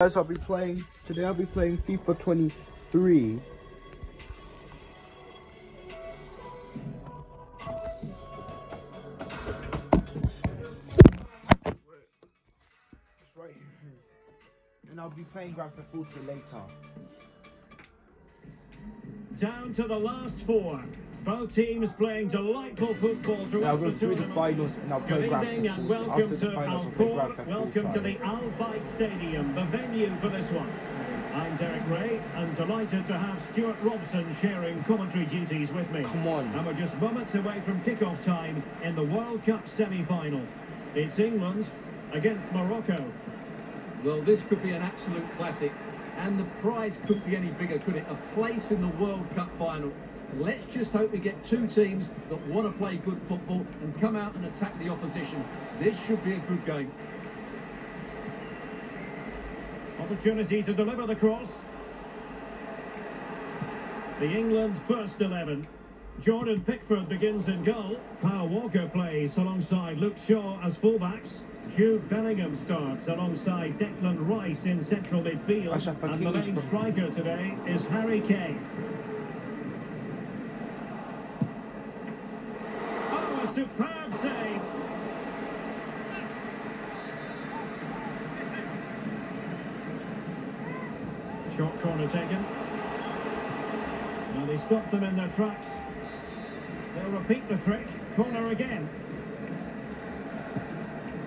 guys, I'll be playing today. I'll be playing FIFA 23. It's right and I'll be playing Grand Theft Auto later. Down to the last four. Both teams playing delightful football I'll throughout go the through the tournament. finals and I'll play Good Grand evening Theft and Auto. welcome After the to finals, I'll play Grand Alcor. Theft Welcome to the Al Bayt Stadium, the venue for this one. I'm Derek Ray and delighted to have Stuart Robson sharing commentary duties with me. Come on. And we're just moments away from kick-off time in the World Cup semi-final. It's England against Morocco. Well, this could be an absolute classic, and the prize couldn't be any bigger, could it? A place in the World Cup final. Let's just hope we get two teams that want to play good football and come out and attack the opposition. This should be a good game. Opportunity to deliver the cross. The England first 11. Jordan Pickford begins in goal. Kyle Walker plays alongside Luke Shaw as fullbacks. Jude Bellingham starts alongside Declan Rice in central midfield. And the main striker today is Harry Kane. Oh, a superb save. Short corner taken. Now they stop them in their tracks. They'll repeat the trick. Corner again.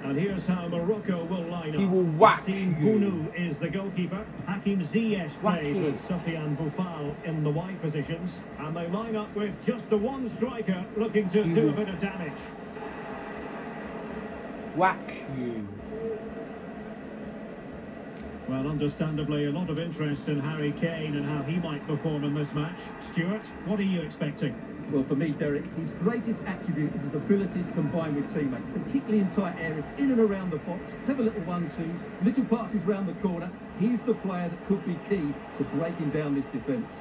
And here's how Morocco will line up. He will whack. Bounou is the goalkeeper. Hakim Ziyech Whack plays you. with Sofiane Boufal in the wide positions. And they line up with just the one striker looking to He do a bit of damage. Whack you. Well, understandably, a lot of interest in Harry Kane and how he might perform in this match. Stuart, what are you expecting? Well, for me, Derek, his greatest attribute is his ability to combine with teammates, particularly in tight areas, in and around the box, clever little one-twos, little passes round the corner. He's the player that could be key to breaking down this defence.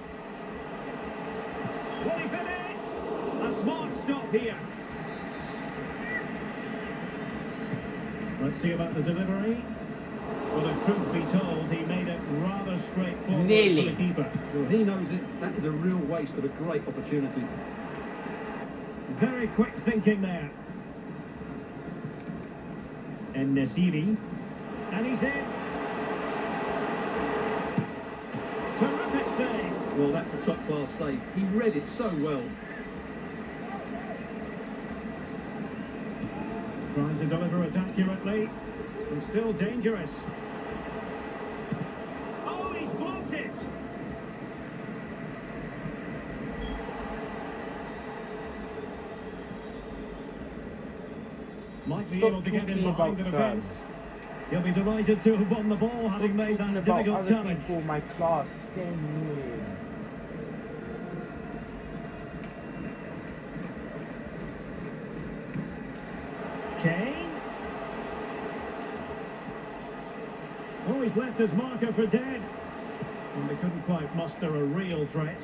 Will he finish? A smart stop here. Let's see about the delivery. Well, the truth be told, he made it rather straightforward Nearly. for the keeper. Well, he knows it. That is a real waste of a great opportunity. Very quick thinking there. And Nesyri. And he's in. Terrific save. Well, that's a top-class save. He read it so well. Trying to deliver it accurately. And still dangerous. Oh, he's blocked it. Might be Stop able to get in behind the about defence. He'll be delighted to have won the ball, having made that about difficult other challenge. people my class annoying. Kane. Oh, he's left his marker for dead. And they couldn't quite muster a real threat.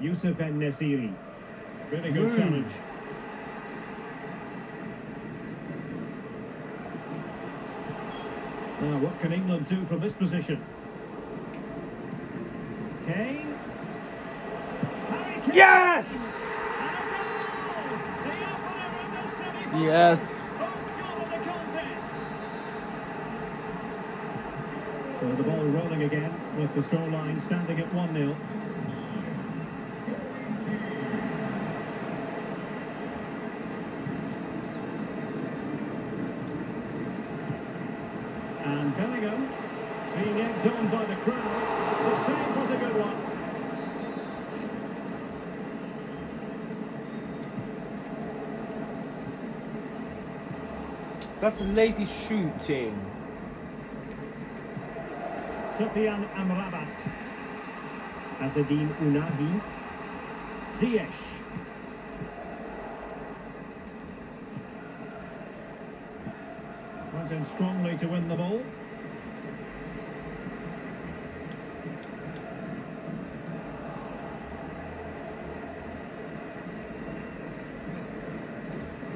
Youssef and Nesyri. Really good Move. challenge. Now, what can England do from this position? Kane. Kane. Yes! And a goal! The opener in the semi-final. Yes. So the ball rolling again with the scoreline standing at 1-0. And Bellingham being egged on by the crowd. The save was a good one. That's lazy shooting. Sofyan Amrabat. Azzedine Ounahi. Ziyech. Went in strongly to win the ball.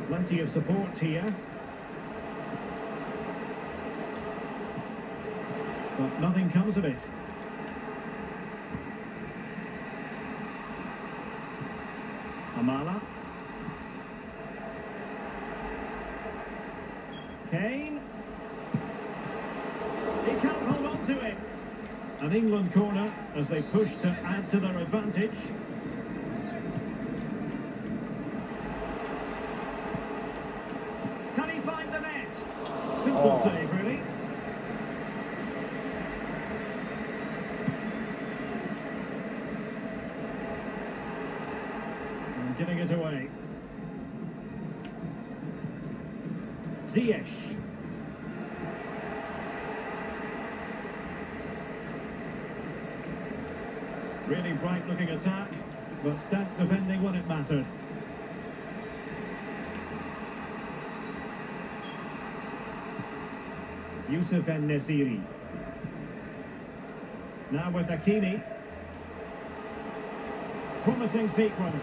Plenty of support here. But nothing comes of it. Amallah. Kane. He can't hold on to it. An England corner as they push to add to their advantage. Can he find the net? Simple Oh. save, really. And giving it away. Ziyech. Really bright looking attack, but stout defending when it mattered. Youssef and Nesyri. Now with Hakimi. Promising sequence.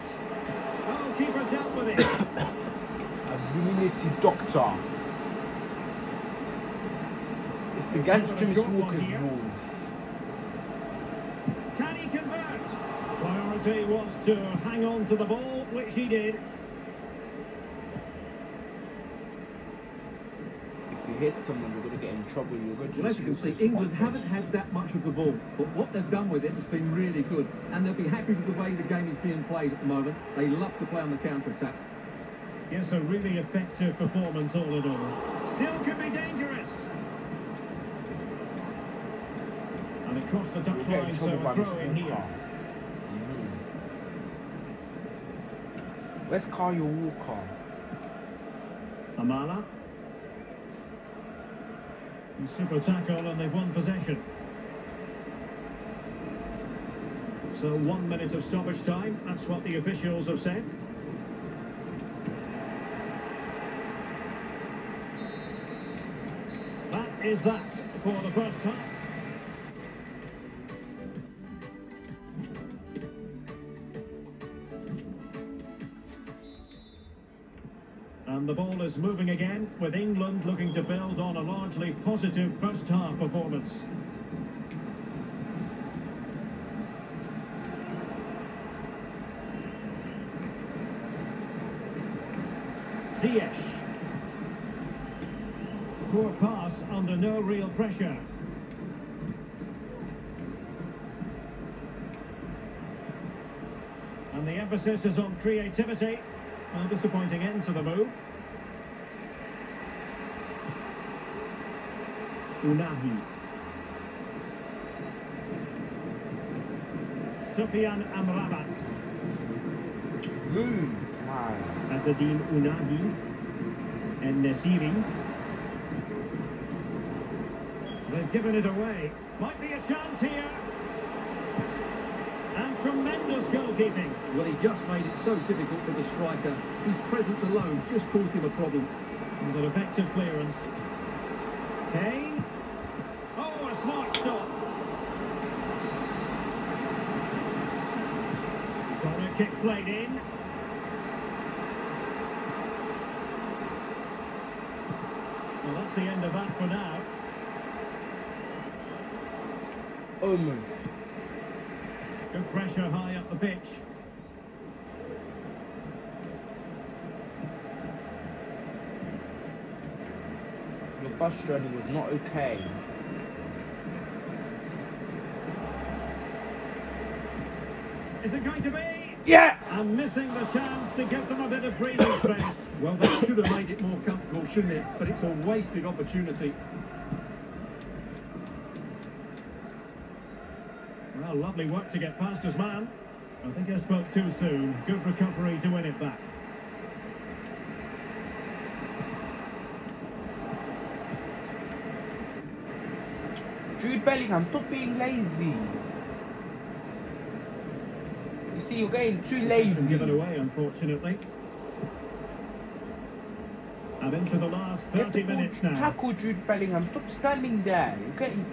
Oh, keeper dealt with it. Ability doctor. It's the Gangster Walker's rules. Can he convert? Priority was to hang on to the ball, which he did. If you hit someone, you're going to get in trouble. You're going to Well, as you can see, England haven't had that much of the ball, but what they've done with it has been really good, and they'll be happy with the way the game is being played at the moment. They love to play on the counter-attack. Yes, a really effective performance all in all. Still could be dangerous. And it crossed the You'll get in touchline, so trouble a throw in here. Walker. Mm. Where's Kyle Walker? Amallah. Super tackle and they've won possession. So one minute of stoppage time, that's what the officials have said. That is that for the first half. And the ball is moving again, with England looking to build on a largely positive first half performance. Ziyech. Poor pass under no real pressure. And the emphasis is on creativity. A disappointing end to the move. Ounahi. Sofyan Amrabat. Move, man. Azzedine Ounahi. And Nesyri. They've given it away. Might be a chance here. And tremendous goalkeeping. Well, he just made it so difficult for the striker. His presence alone just caused him a problem. And an effective clearance. Kane. Smart stop. Corner kick played in. Well, that's the end of that for now. Almost. Good pressure high up the pitch. Your bus journey was not okay. Is it going to be? Yeah! And missing the chance to give them a bit of breathing space. Well, they should have made it more comfortable, shouldn't it? But it's a wasted opportunity. Well, lovely work to get past his man. I think I spoke too soon. Good recovery to win it back. Jude Bellingham, stop being lazy. See, you're getting too lazy. given away, unfortunately. And into the last Get 30 the minutes now. tackle Jude Bellingham. Stop standing there. You're getting.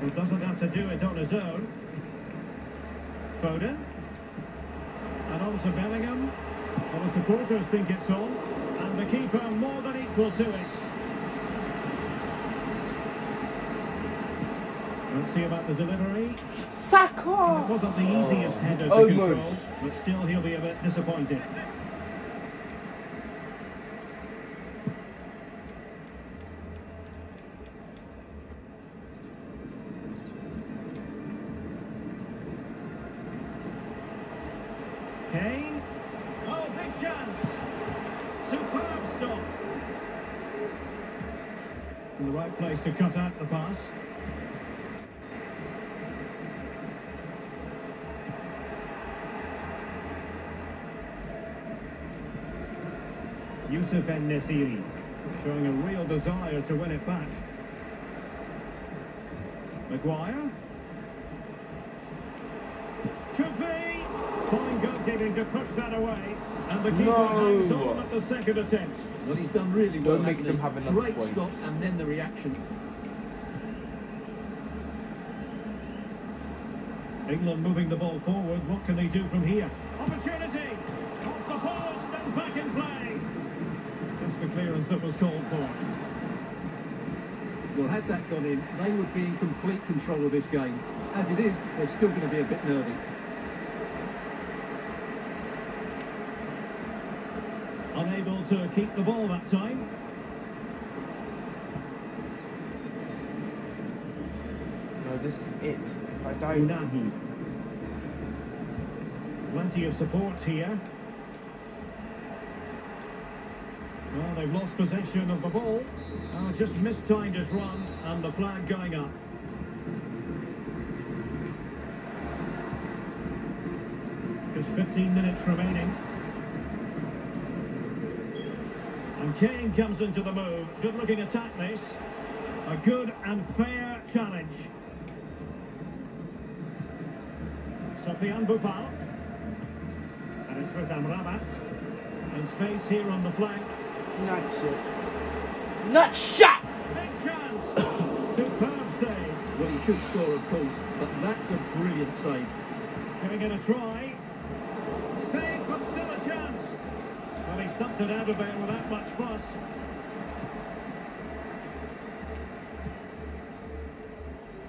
who doesn't have to do it on his own. Foden. And on to Bellingham. Well, the supporters think it's on. And the keeper more than equal to it. Let's see about the delivery. It wasn't the easiest header to oh, Almost. control, but still he'll be a bit disappointed. Kane. Oh, big chance. Superb stop. In the right place to cut out the pass. Youssef En Nesyri showing a real desire to win it back. Maguire. Could be. Fine goalkeeping to push that away. And the keeper No. hangs on at the second attempt. Well, he's done really well. Don't make hasn't them have another Great point. stop and then the reaction. England moving the ball forward. What can they do from here? Opportunity! The clearance that was called for. Well, had that gone in, they would be in complete control of this game. As it is, they're still going to be a bit nervy. Unable to keep the ball that time. No, this is it. If I die, Ounahi. Plenty of support here. Well, they've lost possession of the ball. Oh, just mistimed his run and the flag going up. Just 15 minutes remaining. And Kane comes into the move. Good looking attack this. A good and fair challenge. Sofiane Boufal. And it's with Amrabat. In space here on the flank. Not shot. Not shot! Superb save. Well, he should score, of course, but that's a brilliant save. Giving it a try. Save, but still a chance. Well, he stumped it out of there without much fuss.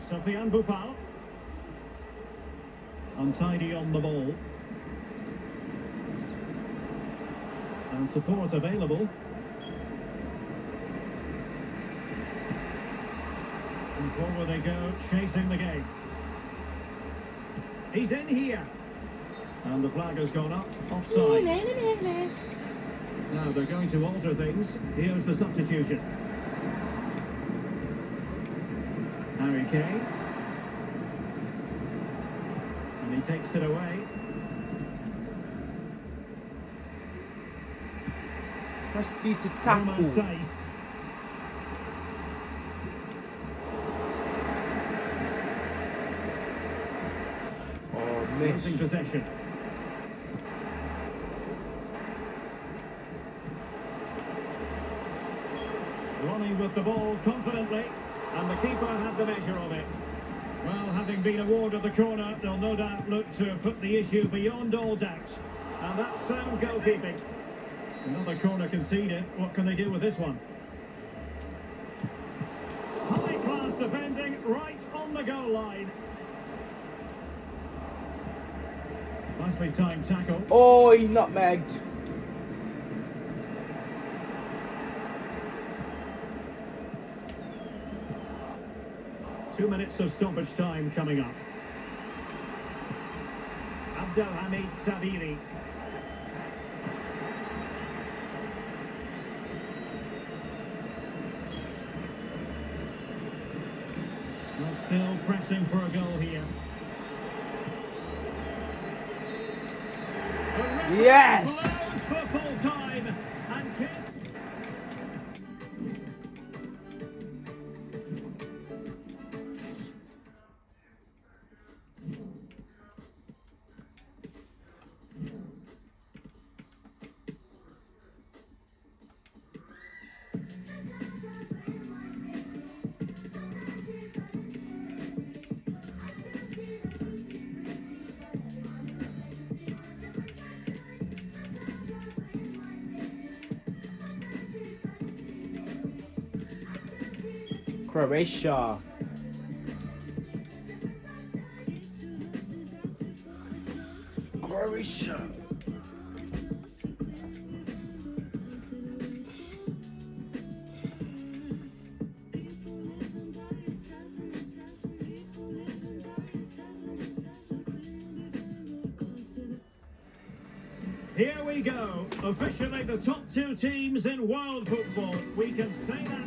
Sofiane Boufal. Untidy on the ball. And support available. And forward they go, chasing the game. He's in here. And the flag has gone up, offside. Now they're going to alter things. Here's the substitution. Harry Kane. And he takes it away. Press B to tackle. Losing miss. possession. Running with the ball confidently, and the keeper had the measure of it. Well, having been awarded the corner, they'll no doubt look to put the issue beyond all doubt. And that's sound goalkeeping. Another corner conceded. What can they do with this one? High class defending right on the goal line. Nicely timed tackle. Oh, he nutmegged. Two minutes of stoppage time coming up. Abdelhamid Sabiri. Still pressing for a goal here. The referee Yes! Croatia. Croatia. Here we go. Officially the top two teams in world football. We can say that.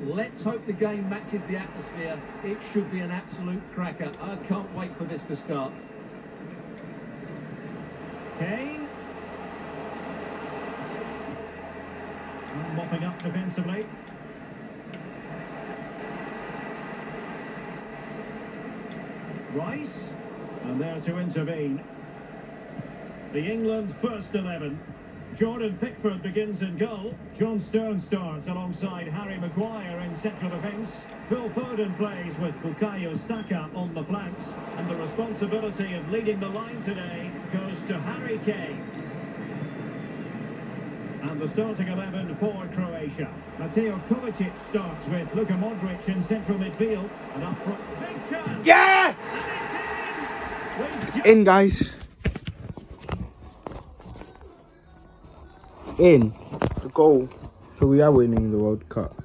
Let's hope the game matches the atmosphere. It should be an absolute cracker. I can't wait for this to start. Kane. Mopping up defensively. Rice. And there to intervene. The England first 11. Jordan Pickford begins in goal. John Stone starts alongside Harry Maguire in central defence. Phil Foden plays with Bukayo Saka on the flanks. And the responsibility of leading the line today goes to Harry Kane. And the starting 11 for Croatia. Mateo Kovacic starts with Luka Modric in central midfield. And up front, big chance! Yes! It's It's in, guys. In. The goal. So we are winning the World Cup.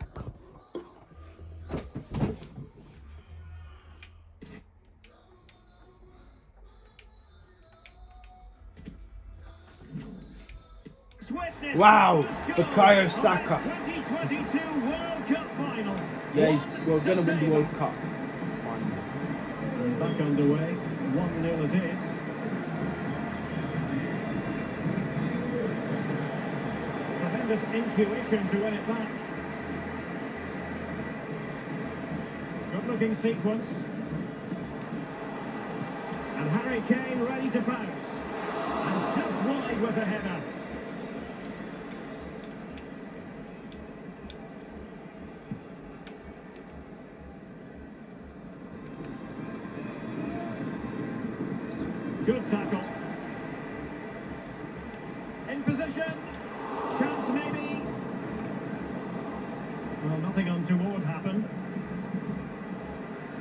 Wow, Goal. Bukayo Saka. 2022 World Cup final. Yeah, he's, we're gonna win the World Cup. Back underway. 1 0 it is. Tremendous intuition to win it back. Good looking sequence. And Harry Kane ready to pounce. And just wide with a header. Good tackle. In position. Chance maybe. Well, nothing untoward happened.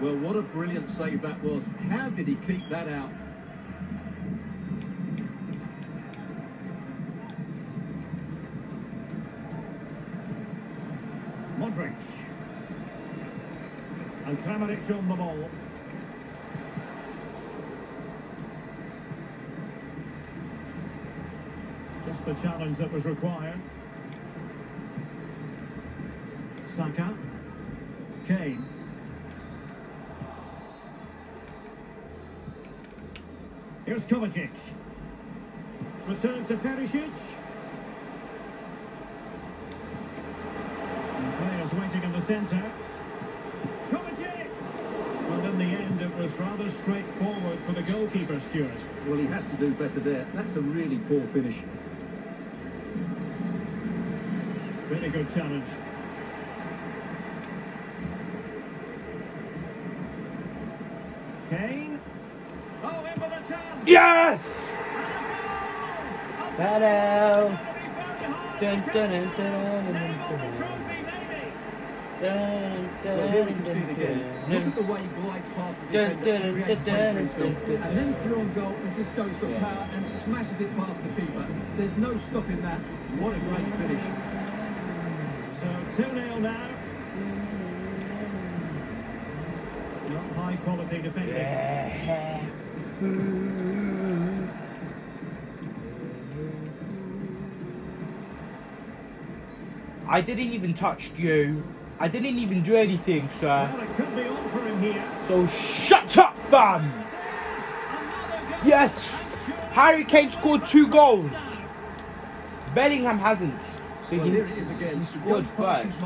Well, what a brilliant save that was. How did he keep that out? Modric. And Kramaric on the ball. Just the challenge that was required. Saka. Kane. Kovacic. Return to Perisic. And players waiting in the centre. Kovacic! Well, in the end, it was rather straightforward for the goalkeeper, Stuart. Well, he has to do better there. That's a really poor finish. Really good challenge. Dun, dun, the Dun, defender, dun, creates dun, space for dun, himself, dun, dun, and then dun. on goal and just goes for power and smashes it past the keeper. There's no stopping that. What a great finish. So 2-0 now. Not high quality defending. I didn't even touch you. I didn't even do anything, sir. Well, it could be on for him here. So shut up, fam. Yes, Harry Kane scored two goals. Bellingham hasn't. So well, he, here it is again. he scored first.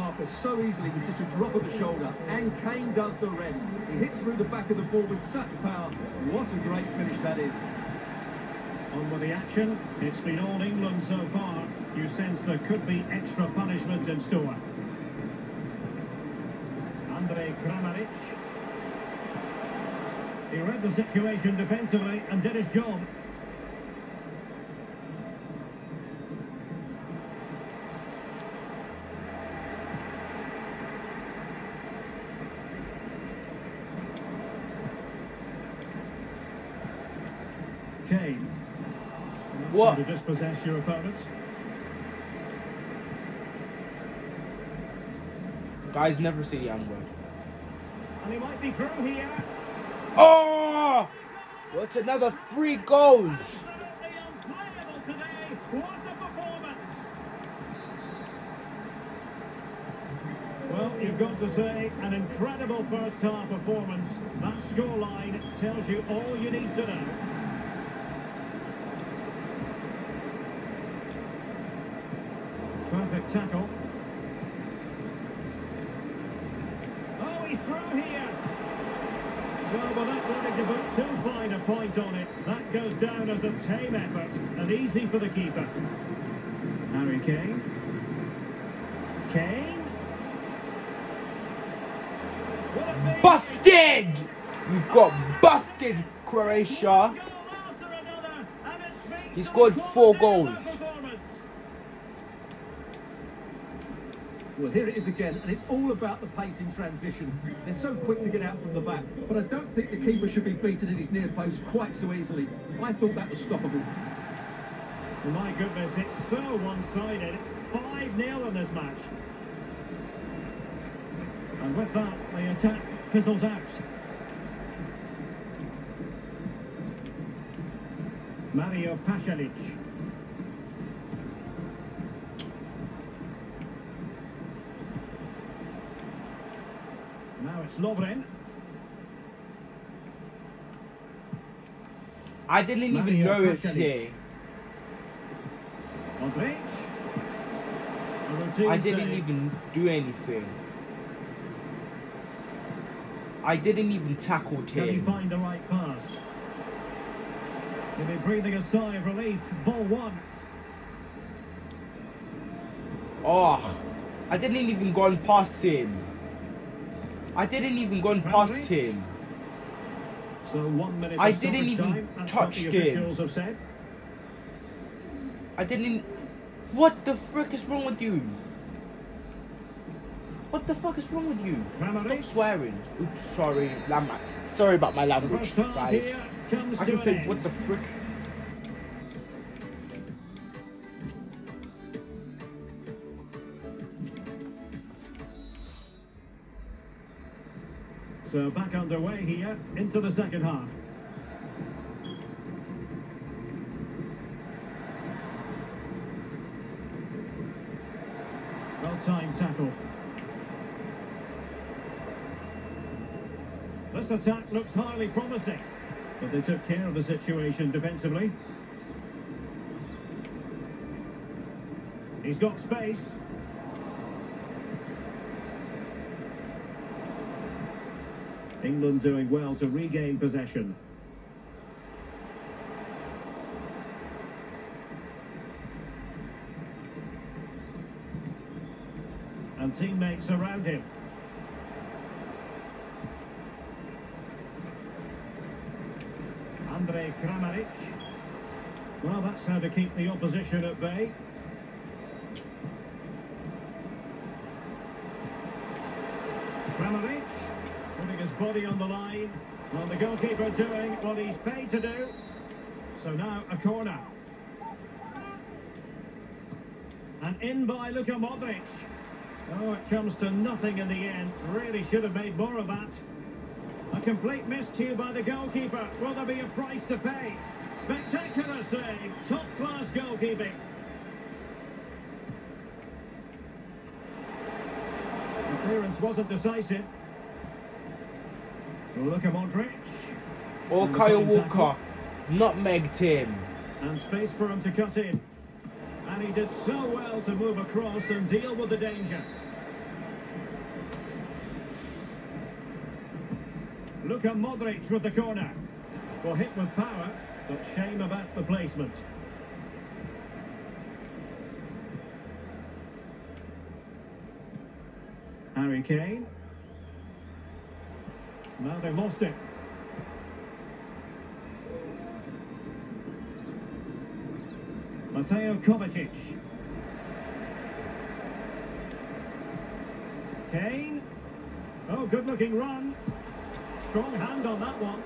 so easily with just a drop of the shoulder, and Kane does the rest. He hits through the back of the ball with such power. What a great finish that is. On with the action. It's been all England so far. You sense there could be extra punishment in store. Andrej Kramaric. He read the situation defensively and did his job. Kane. What? To dispossess your opponent. Guys, never see the word. And he might be through here. Uh, oh! What's another three goals? Absolutely unplayable today. What a performance! Well, you've got to say, an incredible first half performance. That scoreline tells you all you need to know. Tackle. Oh, he's through here. Well, without wanting to put too fine a point on it, that goes down as a tame effort and easy for the keeper. Harry Kane. Kane. Busted! You've got busted, Croatia. One goal after another, and it speaks He scored four goals. that performance. Well, here it is again, and it's all about the pace in transition. They're so quick to get out from the back, but I don't think the keeper should be beaten in his near post quite so easily. I thought that was stoppable. My goodness, it's so one-sided. 5-0 in this match. And with that, the attack fizzles out. Mario Pasalic. Now it's Lovren. I didn't even know it's here. Modric. A routine I didn't even do anything. I didn't even tackle Can he him. find the right pass? He'll be breathing a sigh of relief. Ball one. Oh, I didn't even go and past him. I didn't even go and past him. So one minute. I didn't even time. Touch him. said. I didn't. What the frick is wrong with you? What the fuck is wrong with you? Stop swearing. Oops, sorry, lam- sorry about my language, guys. I can say what the frick. So back underway here into the second half. Well timed tackle. This attack looks highly promising, but they took care of the situation defensively. He's got space. England doing well to regain possession. And teammates around him. Andrej Kramaric. Well, that's how to keep the opposition at bay. Kramaric body on the line. Well, the goalkeeper doing what he's paid to do. So now a corner. And in by Luka Modric. Oh, it comes to nothing in the end. Really should have made more of that. A complete miscue by the goalkeeper. Will there be a price to pay? Spectacular save. Top-class goalkeeping. The clearance wasn't decisive. Luka Modric. Or And Kyle. Walker nutmegged him. And space for him to cut in. And he did so well to move across and deal with the danger. Luka Modric with the corner. Well, hit with power, but shame about the placement. Harry Kane. Now they've lost it. Mateo Kovacic. Kane. Oh, good looking run. Strong hand on that one.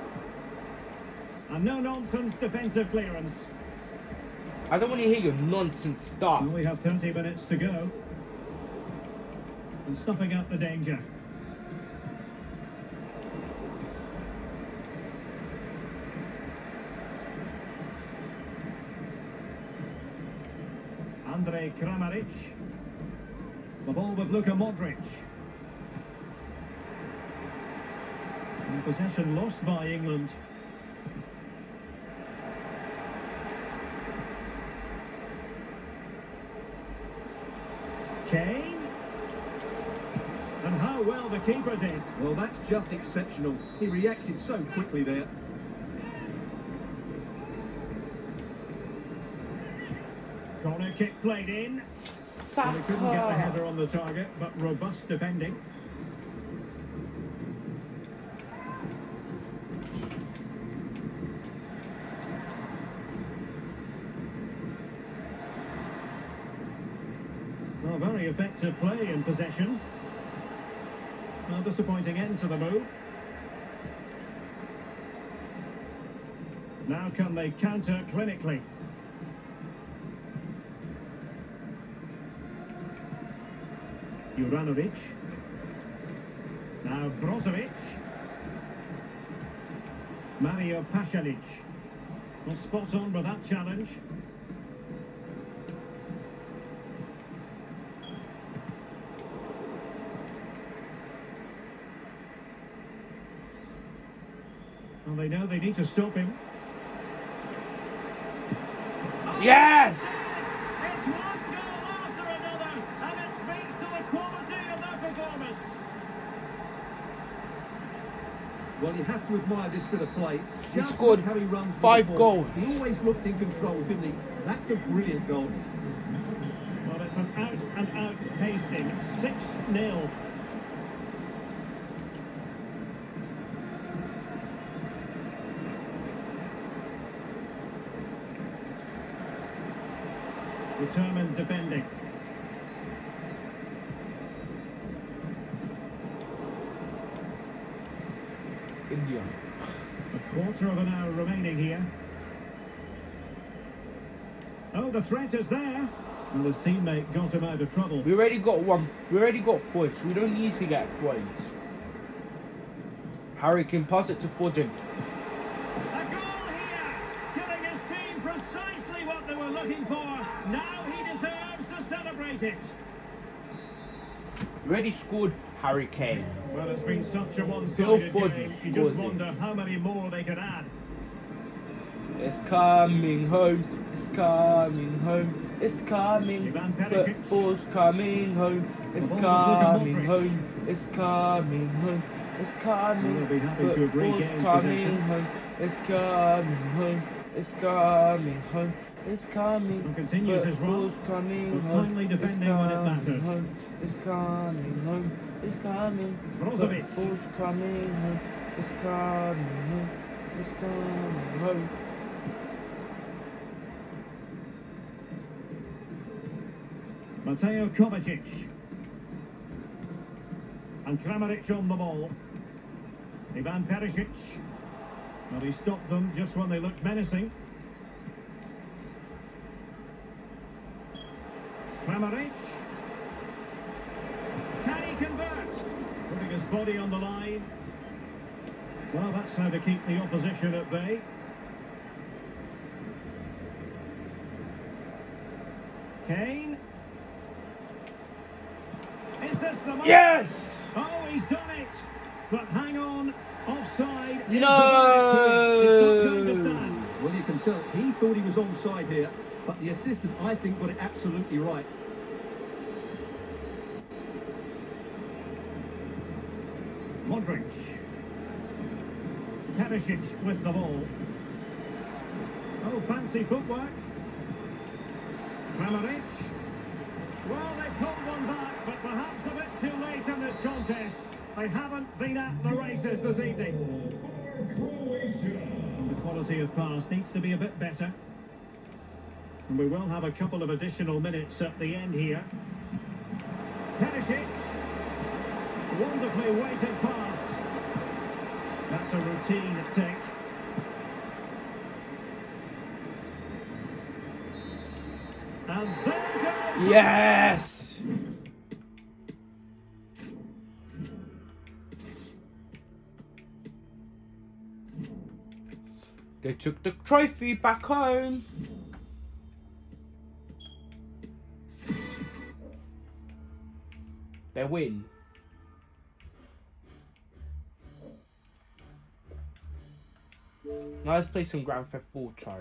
And no nonsense defensive clearance. I don't want to hear your nonsense stuff. We have 20 minutes to go. And stuffing out the danger. Kramaric. The ball with Luka Modric. And possession lost by England. Kane. And how well the keeper did. Well, that's just exceptional. He reacted so quickly there. Corner kick played in. Saka. They couldn't get the header on the target, but robust defending. Well, very effective play in possession. A disappointing end to the move. Now can they counter clinically? Juranovic. Now Brozovic. Mario Pasalic. Well, spot on with that challenge. Well, they know they need to stop him. Yes! It's one goal after another, and it speaks to the quality of their performance. Well, you have to admire this bit of play. He Just scored how he runs five goals. He always looked in control, didn't he? That's a brilliant goal. Well, it's an out and out pasting. 6 0. Determined defending. India. A quarter of an hour remaining here. Oh, the threat is there. And his teammate got him out of trouble. We already got one. We already got points. We don't need to get points. Harry can pass it to Foden. A goal here, giving his team precisely what they were looking for. Now he deserves to celebrate it. We already scored Harry Kane. Well, it's been such a one-sided game. You just wonder how many more they could add. It's coming home. It's coming home. It's coming. Football's coming home. It's The ball with Luka coming home. It's coming home. It's coming. We'll be happy to agree Football's coming home. It's coming home. It's coming home. It's coming. Continues his run, Football's coming home. It's defending when it coming home. It's coming home. It's coming. Brozovic. Football's coming. It's coming. It's coming. Mateo Kovacic. And Kramaric on the ball. Ivan Perisic. Well, he stopped them just when they looked menacing. Kramaric. Can he convert? Putting his body on the line. Well, that's how to keep the opposition at bay. Kane. Is this the moment? Yes! Oh, he's done it. But hang on, offside. No! the verdict here. It's not going to stand. Well, you can tell He thought he was onside here, but the assistant, I think, got it absolutely right. Modric. Perisic with the ball. Oh, fancy footwork. Kramaric. Well, they've pulled one back, but perhaps a bit too late in this contest. They haven't been at the races this evening. And the quality of pass needs to be a bit better. And we will have a couple of additional minutes at the end here. Perisic. Wonderfully weighted pass. That's a routine take. And there goes... Yes! They took the trophy back home. They win. Now let's play some Grand Theft Auto.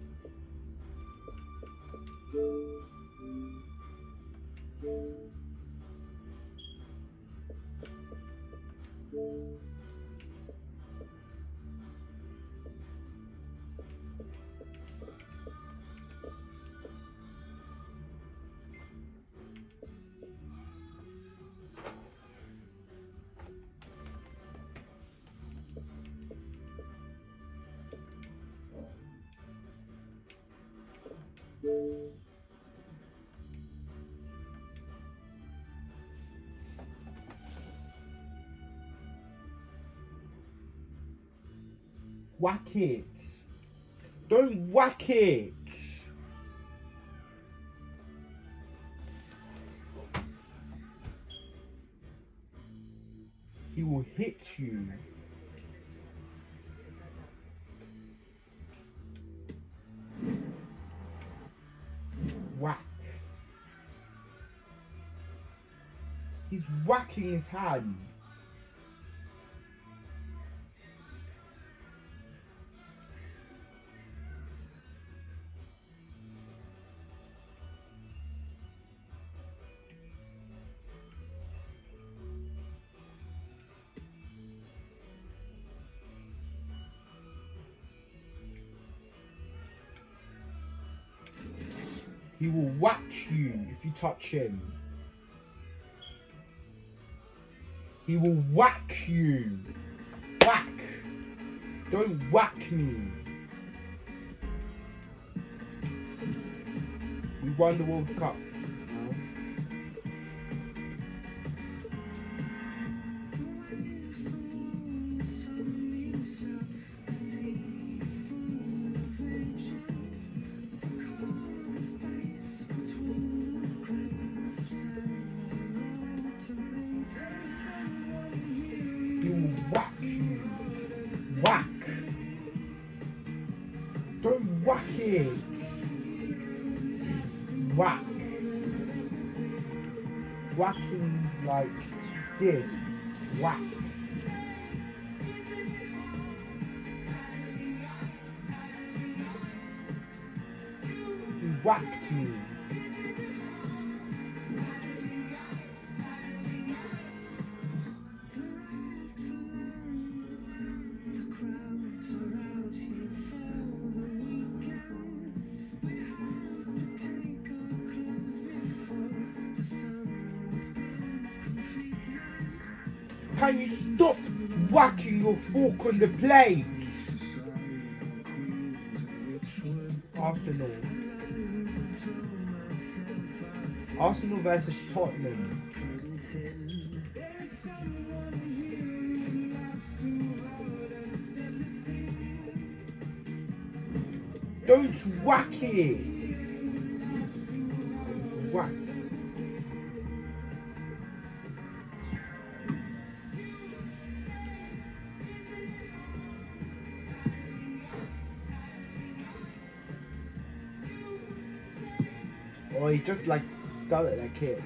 Whack it. Don't whack it. He will hit you. Whack. He's whacking his hand. Whack you if you touch him. He will whack you. Whack. Don't whack me. We won the World Cup. Like this. Whack. He whacked me. Can you stop whacking your fork on the plate? Arsenal. Arsenal versus Tottenham. Don't whack it. Just like done it like it.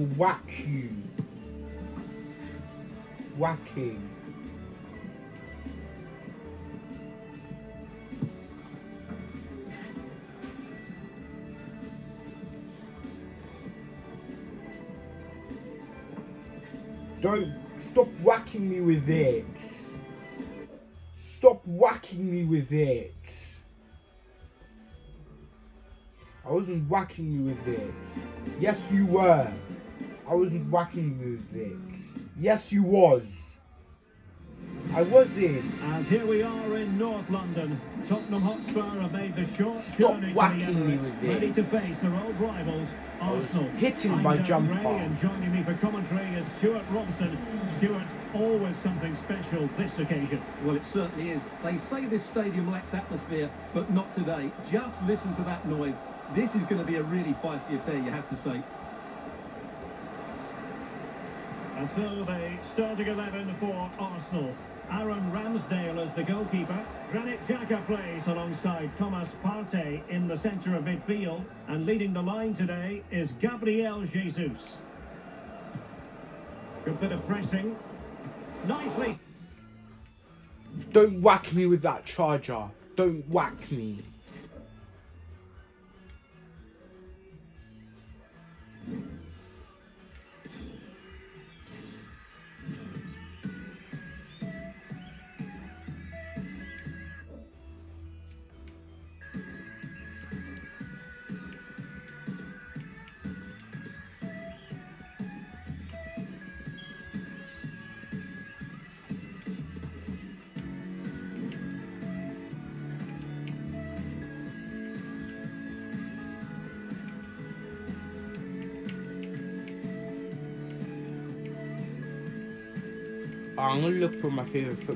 Whack you. Whacking. Don't stop whacking me with it. Stop whacking me with it. I wasn't whacking you with it. Yes, you were. I wasn't mm-hmm. whacking you with it. Yes, you was. I was in. And here we are in North London. Tottenham Hotspur have made the short Stop journey whacking to the me Emirates, with ready it. to face their old rivals, was Arsenal. hitting I'm my Dan jumper. Gray, and joining me for commentary is Stuart Robson. Stuart, always something special this occasion. Well, it certainly is. They say this stadium lacks atmosphere, but not today. Just listen to that noise. This is going to be a really feisty affair, you have to say. And so the starting 11 for Arsenal. Aaron Ramsdale as the goalkeeper. Granit Xhaka plays alongside Thomas Partey in the centre of midfield. And leading the line today is Gabriel Jesus. Good bit of pressing. Nicely. Don't whack me with that charger. Don't whack me. I'm